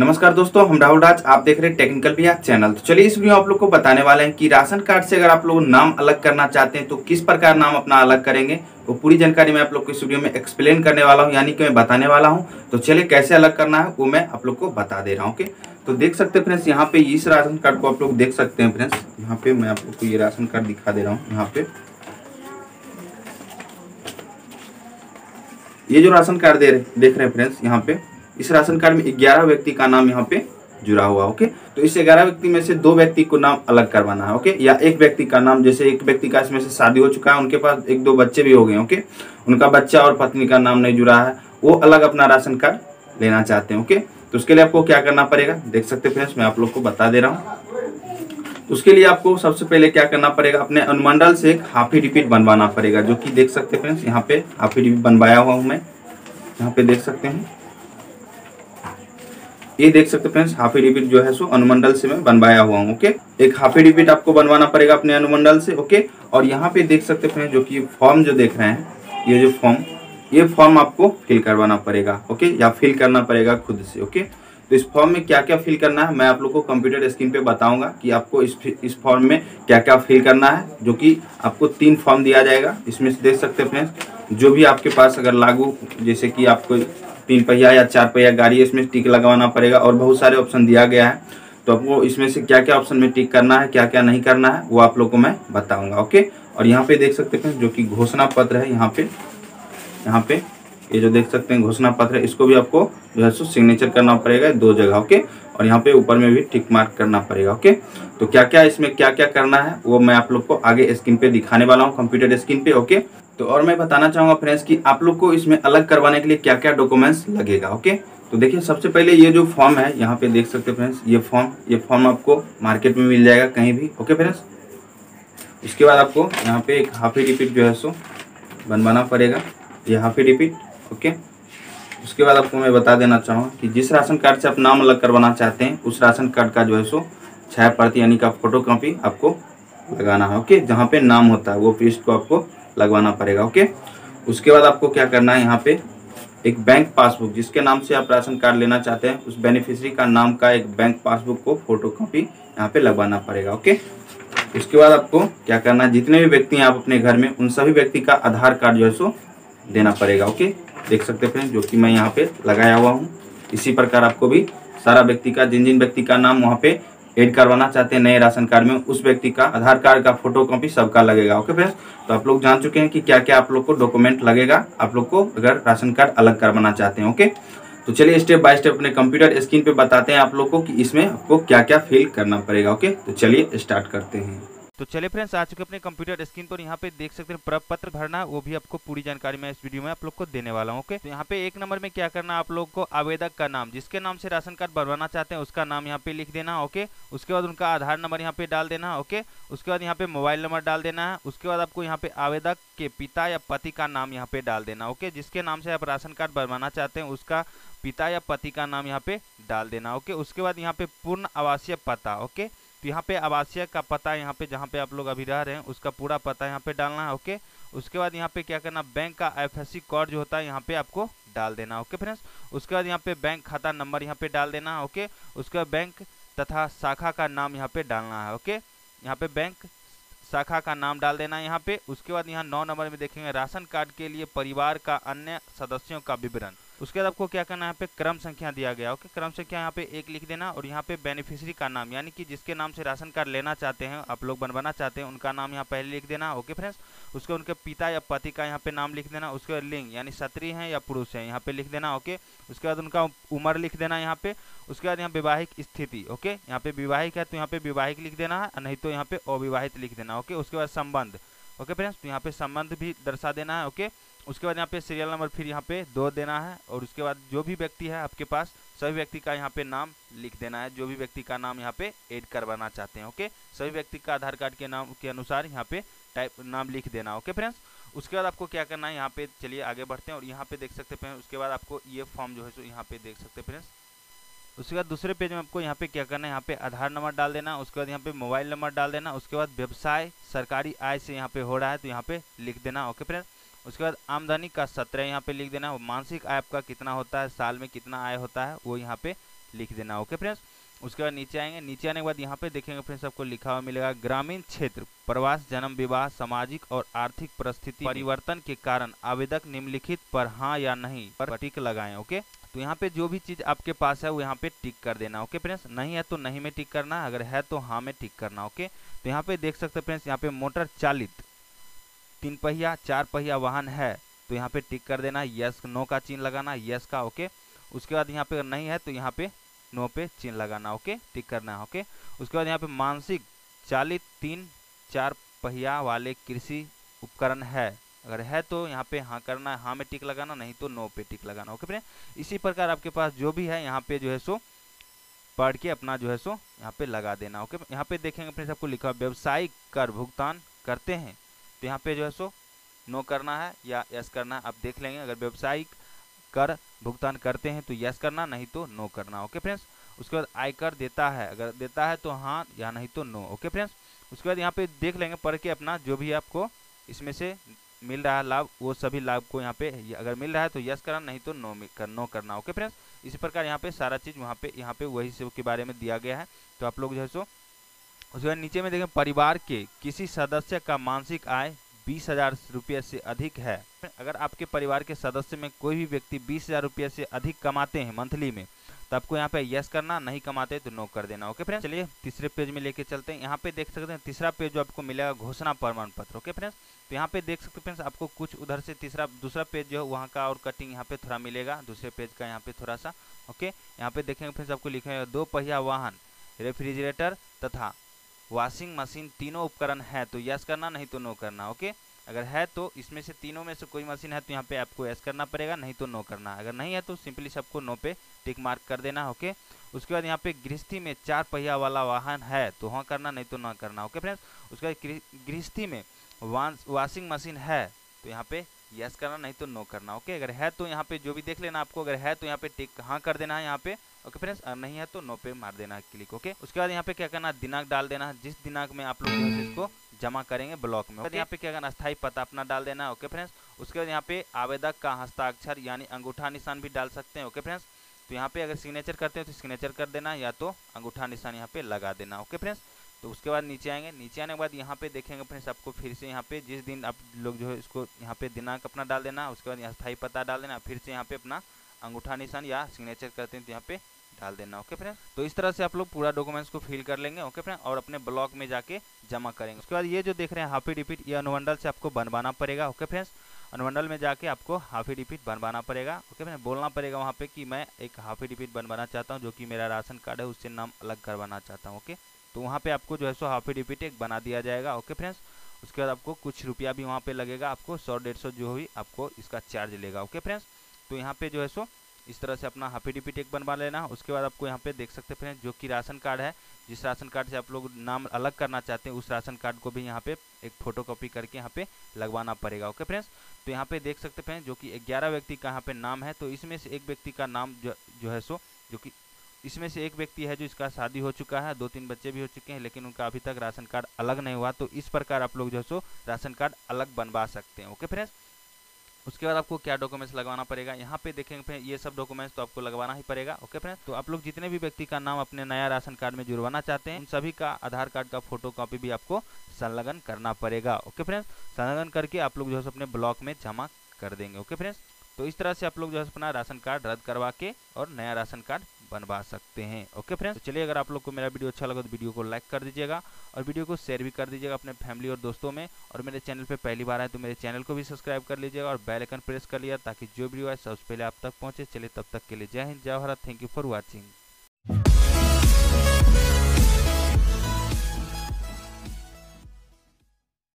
नमस्कार दोस्तों, हम राहुल राज, आप देख रहे हैं टेक्निकल बिहार चैनल तो चलिए इस वीडियो आप लोग को बताने वाले हैं कि राशन कार्ड से अगर आप लोग नाम अलग करना चाहते हैं तो किस प्रकार नाम अपना अलग करेंगे, वो पूरी जानकारी मैं आप लोग को इस वीडियो में एक्सप्लेन करने वाला हूँ, यानी कि मैं बताने वाला हूँ। तो चलिए कैसे अलग करना है, वो मैं आप लोग को बता दे रहा हूँ ओके तो देख सकते हैं फ्रेंड्स यहाँ पे इस राशन कार्ड को आप लोग देख सकते हैं फ्रेंड्स यहाँ पे मैं आप लोग को ये राशन कार्ड दिखा दे रहा हूँ, यहाँ पे। ये जो राशन कार्ड दे रहे, देख रहे हैं फ्रेंड्स यहाँ पे। इस राशन कार्ड में ग्यारह व्यक्ति का नाम यहाँ पे जुड़ा हुआ, ओके? तो इस ग्यारह व्यक्ति में से दो व्यक्ति को नाम अलग करवाना है, ओके? या एक व्यक्ति का नाम, जैसे एक व्यक्ति का इसमें से शादी हो चुका है, उनके पास एक दो बच्चे भी हो गए, ओके? उनका बच्चा और पत्नी का नाम नहीं जुड़ा है, वो अलग अपना राशन कार्ड लेना चाहते हैं, ओके? तो उसके लिए आपको क्या करना पड़ेगा? देख सकते फ्रेंड्स, मैं आप लोग को बता दे रहा हूँ। उसके लिए आपको सबसे पहले क्या करना पड़ेगा? अपने अनुमंडल से एक हाफी रिपीट बनवाना पड़ेगा, जो कि देख सकते हैं फ्रेंड्स, यहाँ पे हाफी रिपीट बनवाया हुआ हूँ मैं। यहाँ पे देख सकते हैं। ये देख सकते फ्रेंड्स हाफी रिपीट जो है सो अनुमंडल से मैं बनवाया हुआ हूँ ओके एक हाफी रिपीट आपको बनवाना पड़ेगा अपने अनुमंडल से ओके और यहाँ पे देख सकते फ्रेंड्स जो कि फॉर्म जो देख रहे हैं, ये जो फॉर्म ये फॉर्म आपको फिल करवाना पड़ेगा ओके या फिल करना पड़ेगा खुद से ओके तो इस फॉर्म में क्या क्या फिल करना है, मैं आप लोग को कंप्यूटर स्क्रीन पे बताऊँगा कि आपको इस इस फॉर्म में क्या क्या फिल करना है, जो कि आपको तीन फॉर्म दिया जाएगा। इसमें देख सकते हैं फ्रेंड्स जो भी आपके पास अगर लागू, जैसे कि आपको तीन पहिया या चार पहिया गाड़ी इसमें टिक लगवाना पड़ेगा और बहुत सारे ऑप्शन दिया गया है। तो आपको इसमें से क्या क्या ऑप्शन में टिक करना है क्या क्या नहीं करना है, वो आप लोग को मैं बताऊँगा ओके और यहाँ पे देख सकते हैं जो कि घोषणा पत्र है, यहाँ पे यहाँ पे, ये जो देख सकते हैं घोषणा पत्र है, इसको भी आपको जो है सो सिग्नेचर करना पड़ेगा दो जगह ओके और यहाँ पे ऊपर में भी टिक मार्क करना पड़ेगा ओके तो क्या क्या इसमें क्या क्या करना है, वो मैं आप लोग को आगे स्क्रीन पे दिखाने वाला हूँ कंप्यूटर स्क्रीन पे ओके तो और मैं बताना चाहूँगा फ्रेंड्स कि आप लोग को इसमें अलग करवाने के लिए क्या क्या डॉक्यूमेंट्स लगेगा ओके तो देखिए, सबसे पहले ये जो फॉर्म है, यहाँ पे देख सकते हैं फ्रेंड्स ये फॉर्म ये फॉर्म आपको मार्केट में मिल जाएगा कहीं भी ओके फ्रेंड्स इसके बाद आपको यहाँ पे एक हाफी रिपीट जो है सो बनवाना पड़ेगा, ये हाफी रिपीट ओके उसके बाद आपको मैं बता देना चाहूँगा कि जिस राशन कार्ड से आप नाम अलग करवाना चाहते हैं, उस राशन कार्ड का जो है सो छाया प्रति यानी का फ़ोटो कॉपी आपको लगाना है ओके जहाँ पे नाम होता है, वो पेस्ट को आपको लगवाना पड़ेगा ओके उसके बाद आपको क्या करना है यहाँ पे? एक बैंक पासबुक जिसके नाम से आप राशन कार्ड लेना चाहते हैं, उस बेनिफिशियरी का नाम का एक बैंक पासबुक को फ़ोटो कॉपी यहाँ पे लगवाना पड़ेगा ओके उसके बाद आपको क्या करना है? जितने भी व्यक्ति हैं आप अपने घर में, उन सभी व्यक्ति का आधार कार्ड जो है सो देना पड़ेगा ओके देख सकते हैं जो कि मैं यहाँ पे लगाया हुआ हूँ। इसी प्रकार आपको भी सारा व्यक्ति का, जिन जिन व्यक्ति का नाम वहाँ पे ऐड करवाना चाहते हैं नए राशन कार्ड में, उस व्यक्ति का आधार कार्ड का फ़ोटो कॉपी सबका लगेगा ओके फ्रेंड्स तो आप लोग जान चुके हैं कि क्या क्या आप लोग को डॉक्यूमेंट लगेगा, आप लोग को अगर राशन कार्ड अलग करवाना चाहते हैं ओके तो चलिए स्टेप बाय स्टेप अपने कंप्यूटर स्क्रीन पे बताते हैं आप लोग को कि इसमें आपको क्या क्या फिल करना पड़ेगा ओके तो चलिए स्टार्ट करते हैं। तो चलिए फ्रेंड्स आ चुके अपने कंप्यूटर स्क्रीन पर। यहाँ पे देख सकते हैं प्रपत्र भरना, वो भी आपको पूरी जानकारी मैं इस वीडियो में आप लोग को देने वाला हूँ ओके तो यहाँ पे एक नंबर में क्या करना, आप लोग को आवेदक का नाम, जिसके नाम से राशन कार्ड बनवाना चाहते हैं, उसका नाम यहाँ पे लिख देना ओके उसके बाद उनका आधार नंबर यहाँ पे डाल देना ओके उसके बाद यहाँ पे मोबाइल नंबर डाल देना है उसके बाद आपको यहाँ पे आवेदक के पिता या पति का नाम यहाँ पे डाल देना ओके जिसके नाम से आप राशन कार्ड बनवाना चाहते हैं, उसका पिता या पति का नाम यहाँ पे डाल देना ओके उसके बाद यहाँ पे पूर्ण आवासीय पता ओके तो यहाँ पे आवासीय का पता यहाँ पे जहाँ पे आप लोग अभी रह रहे हैं, उसका पूरा पता यहाँ पे डालना है, ओके? उसके बाद यहाँ पे क्या करना, बैंक का एफ़ कोड जो होता है, यहाँ पे आपको डाल देना ओके फ्रेंड्स? उसके बाद यहाँ पे बैंक खाता नंबर यहाँ पे डाल देना है, ओके? उसके बाद बैंक तथा शाखा का नाम यहाँ पे डालना है, ओके? यहाँ पे बैंक शाखा का नाम डाल देना है यहाँ पे। उसके बाद यहाँ नौ नंबर में देखेंगे, राशन कार्ड के लिए परिवार का अन्य सदस्यों का विवरण। उसके बाद आपको क्या करना है, यहाँ पे क्रम संख्या दिया गया, ओके? क्रम संख्या यहाँ पे एक लिख देना और यहाँ पे बेनिफिशियरी का नाम, यानी कि जिसके नाम से राशन कार्ड लेना चाहते हैं, आप लोग बनवाना चाहते हैं, उनका नाम यहाँ पहले लिख देना, ओके फ्रेंड्स उसके उनके पिता या पति का यहाँ पे नाम लिख देना, उसके बाद लिंग, यानी क्षत्रिय हैं या पुरुष हैं, यहाँ पे लिख देना, ओके? उसके बाद उनका उम्र लिख देना यहाँ पे, उसके बाद यहाँ वैवाहिक स्थिति, ओके? यहाँ पे विवाहिक है तो यहाँ पे विवाहिक लिख देना है, नहीं तो यहाँ पे अविवाहित लिख देना, ओके? उसके बाद संबंध ओके फ्रेंड्स तो यहाँ पे संबंध भी दर्शा देना है, ओके? उसके बाद यहाँ पे सीरियल नंबर फिर यहाँ पे दो देना है, और उसके बाद जो भी व्यक्ति है आपके पास, सभी व्यक्ति का यहाँ पे नाम लिख देना है, जो भी व्यक्ति का नाम यहाँ पे ऐड करवाना चाहते हैं, ओके? सभी व्यक्ति का आधार कार्ड के नाम, के अनुसार यहाँ पे टाइप नाम लिख देना, ओके फ्रेंड्स? उसके बाद आपको क्या करना है, यहाँ पे चलिए आगे बढ़ते हैं, और यहाँ पे देख सकते हैं, उसके बाद आपको ये फॉर्म जो है सो यहाँ पे देख सकते हैं, फ्रेंड्स। उसके बाद दूसरे पेज में आपको यहाँ पे क्या करना है? यहाँ पे आधार नंबर डाल देना, उसके बाद यहाँ पे मोबाइल नंबर डाल देना, उसके बाद व्यवसाय, सरकारी आय से यहाँ पे हो रहा है तो यहाँ पे लिख देना ओके फ्रेंड्स उसके बाद आमदनी का सत्रह यहाँ पे लिख देना मानसिक आय आपका कितना होता है, साल में कितना आय होता है, वो यहाँ पे लिख देना ओके फ्रेंड्स उसके बाद नीचे आएँगे, नीचे आने के बाद यहाँ पे देखेंगे फ्रेंड्स आपको लिखा हुआ मिलेगा, ग्रामीण क्षेत्र, प्रवास, जन्म विवाह, सामाजिक और आर्थिक परिस्थिति, परिवर्तन के कारण आवेदक निम्नलिखित पर हाँ या नहीं पर टिक लगाएँ ओके तो यहाँ पे जो भी चीज़ आपके पास है, वो यहाँ पे टिक कर देना, ओके फ्रेंड्स? नहीं है तो नहीं में टिक करना, अगर है तो हाँ में टिक करना, ओके? तो यहाँ पे देख सकते फ्रेंड्स, यहाँ पे मोटर चालित, तीन पहिया, चार पहिया वाहन है तो यहाँ पे टिक कर देना, यस, नो का चिन्ह लगाना, यस का, ओके? उसके बाद यहाँ पे नहीं है तो यहाँ पे नो पे चिन्ह लगाना, ओके? टिक करना है ओके? उसके बाद यहाँ पे मानसिक चालित तीन, चार पहिया वाले कृषि उपकरण है अगर है तो यहाँ पे हाँ करना है हाँ में टिक लगाना, नहीं तो नो पे टिक लगाना, ओके फ्रेंड? इसी प्रकार आपके पास जो भी है, यहाँ पे जो है सो, पढ़ के अपना जो है सो, यहाँ पे लगा देना, ओके? यहाँ पे देखेंगे फ्रेंड्स आपको लिखा व्यवसायिक कर भुगतान करते हैं। तो यहाँ पे जो है सो, नो करना है या यस करना है, आप देख लेंगे, अगर व्यवसायिक कर भुगतान करते हैं तो यस करना, नहीं तो नो करना, ओके फ्रेंड्स? उसके बाद आयकर देता है, अगर देता है तो हाँ या नहीं तो नो, ओके फ्रेंड्स? उसके बाद यहाँ पे देख लेंगे, पढ़ के अपना जो भी आपको, इसमें से मिल रहा है लाभ, वो सभी लाभ को यहाँ पे अगर मिल रहा है तो यस करना, नहीं तो नो कर, नो करना। ओके फ्रेंड्स इसी प्रकार यहाँ पे सारा चीज़ वहाँ पे, यहाँ पे वही सब के बारे में दिया गया है। तो आप लोग जो है सो, उसके बाद नीचे में देखें, परिवार के किसी सदस्य का मानसिक आय बीस हज़ार रुपये से अधिक है। अगर आपके परिवार के सदस्य में कोई भी व्यक्ति बीस हज़ार रुपये से अधिक कमाते हैं मंथली में तो आपको यहाँ पे यस करना, नहीं कमाते तो नो कर देना, ओके फ्रेंड्स? चलिए, तीसरे पेज में लेके चलते हैं। यहाँ पे देख सकते हैं, तीसरा पेज जो आपको मिलेगा, घोषणा प्रमाण पत्र, ओके फ्रेंड्स? तो यहाँ पे देख सकते हैं फ्रेंड्स, आपको कुछ उधर से तीसरा, दूसरा पेज जो है, वहाँ का और कटिंग यहाँ पे थोड़ा मिलेगा, दूसरे पेज का यहाँ पे थोड़ा सा ओके? यहाँ पे देखेंगे फ्रेंड्स, आपको लिखेगा दो पहिया वाहन, रेफ्रिजरेटर तथा वॉशिंग मशीन तीनों उपकरण है तो यस करना, नहीं तो नो करना ओके अगर है तो इसमें से तीनों में से कोई मशीन है तो यहाँ पे आपको यस करना पड़ेगा, नहीं तो नो करना। अगर नहीं है तो सिंपली सबको नो पे टिक मार्क कर देना ओके उसके बाद यहाँ पे गृहस्थी में चार पहिया वाला वाहन है तो हाँ करना, नहीं तो ना करना ओके फ्रेंड्स उसके बाद गृहस्थी में वॉशिंग मशीन है तो यहाँ पे यस करना, नहीं तो नो करना ओके अगर है तो यहाँ पे जो भी देख लेना आपको, अगर है तो यहाँ पे टिक हाँ कर देना है, यहाँ पे? ओके फ्रेंड्स नहीं है तो नो पे मार देना है क्लिक ओके उसके बाद यहाँ पे क्या करना दिनांक डाल देना। जिस दिनांक में आप लोग इसको जमा करेंगे ब्लॉक में यहाँ पे क्या करना स्थायी पता अपना डाल देना ओके फ्रेंड्स उसके बाद यहाँ पे आवेदक का हस्ताक्षर यानी अंगूठा निशान भी डाल सकते हैं ओके फ्रेंड्स तो यहाँ पे अगर सिग्नेचर करते हैं तो सिग्नेचर कर देना या तो अंगूठा निशान यहाँ पे लगा देना ओके फ्रेंड्स तो उसके बाद नीचे आएँगे। नीचे आने के बाद यहाँ पे देखेंगे फ्रेंड्स आपको फिर से यहाँ पे जिस दिन आप लोग जो है इसको यहाँ पे दिनांक अपना डाल देना उसके बाद यहाँ स्थायी पता डाल देना फिर से यहाँ पे अपना अंगूठा, निशान या सिग्नेचर करते हैं तो यहाँ पे डाल देना ओके फ्रेंड तो इस तरह से आप लोग पूरा डॉक्यूमेंट्स को फिल कर लेंगे ओके फ्रेंड और अपने ब्लॉक में जाके जमा करेंगे। उसके बाद ये जो देख रहे हैं हाफी डिपिट ये अनुमंडल से आपको बनवाना पड़ेगा ओके फ्रेंड्स अनुमंडल में जाके आपको हाफी डिपिट बनवाना पड़ेगा ओके फ्रेंड बोलना पड़ेगा वहाँ पे कि मैं एक हाफी डिपिट बनवाना चाहता हूँ, जो कि मेरा राशन कार्ड है, उससे नाम अलग करवाना चाहता हूँ ओके तो वहाँ पे आपको जो है सो हाफी डिपिट एक बना दिया जाएगा ओके फ्रेंड्स उसके बाद आपको कुछ रुपया भी वहाँ पे लगेगा, आपको सौ डेढ़ सौ जो भी आपको इसका चार्ज लेगा ओके फ्रेंड्स तो यहाँ पे जो है सो, इस तरह से अपना हाफी डिपी टेक बनवा लेना। उसके बाद आपको यहाँ पे देख सकते हैं जो कि राशन कार्ड है। जिस राशन कार्ड से आप लोग नाम अलग करना चाहते हैं, उस राशन कार्ड को भी यहाँ पे एक फ़ोटो कॉपी करके यहाँ पे लगवाना पड़ेगा। ओके फ्रेंड्स तो यहाँ पे देख सकते हैं जो कि ग्यारह व्यक्ति का यहाँ पे नाम है। तो इसमें से एक व्यक्ति का नाम जो जो है सो, जो कि, इसमें से एक व्यक्ति है जो इसका शादी हो चुका है। दो तीन बच्चे भी हो चुके हैं, लेकिन उनका अभी तक राशन कार्ड अलग नहीं हुआ। तो इस प्रकार आप लोग जो है सो, राशन कार्ड अलग बनवा सकते हैं। ओके फ्रेंड्स उसके बाद आपको क्या डॉक्यूमेंट्स लगवाना पड़ेगा? यहाँ पे देखेंगे ये सब डॉक्यूमेंट्स तो आपको लगवाना ही पड़ेगा ओके फ्रेंड तो आप लोग जितने भी व्यक्ति का नाम अपने नया राशन कार्ड में जुड़वाना चाहते हैं, उन सभी का आधार कार्ड का फ़ोटो कॉपी भी आपको संलग्न करना पड़ेगा ओके फ्रेंड संलग्न करके आप लोग जो है अपने ब्लॉक में जमा कर देंगे ओके फ्रेंड्स तो इस तरह से आप लोग जो है अपना राशन कार्ड रद्द करवा के और नया राशन कार्ड बनवा सकते हैं। Okay friends? तो चलिए, अगर आप लोग को मेरा वीडियो अच्छा लगा तो वीडियो को लाइक कर दीजिएगा और वीडियो को शेयर भी कर दीजिएगा अपने फैमिली और दोस्तों में। और मेरे चैनल पे पहली बार आए तो मेरे चैनल को भी सब्सक्राइब कर लीजिएगा और बेलकन प्रेस कर लिया ताकि जो वीडियो आए सबसे पहले आप तक पहुँचे। चलिए, तब तक के लिए जय हिंद, जय Bharat. Thank you for watching